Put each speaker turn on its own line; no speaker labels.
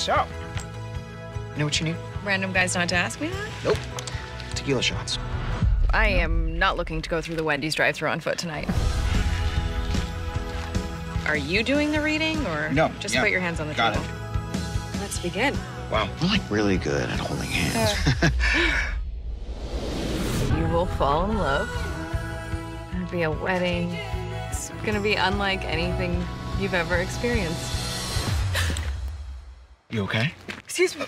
So, you know what you need?
Random guys not to ask me that?
Nope. Tequila shots.
I am not looking to go through the Wendy's drive thru on foot tonight. Are you doing the reading or
No,
just
yeah.
put your hands on the
Got
table? Let's begin.
Wow, we're like really good at holding hands. Uh.
You will fall in love. It'll be a wedding. It's gonna be unlike anything you've ever experienced.
You okay?
Excuse me.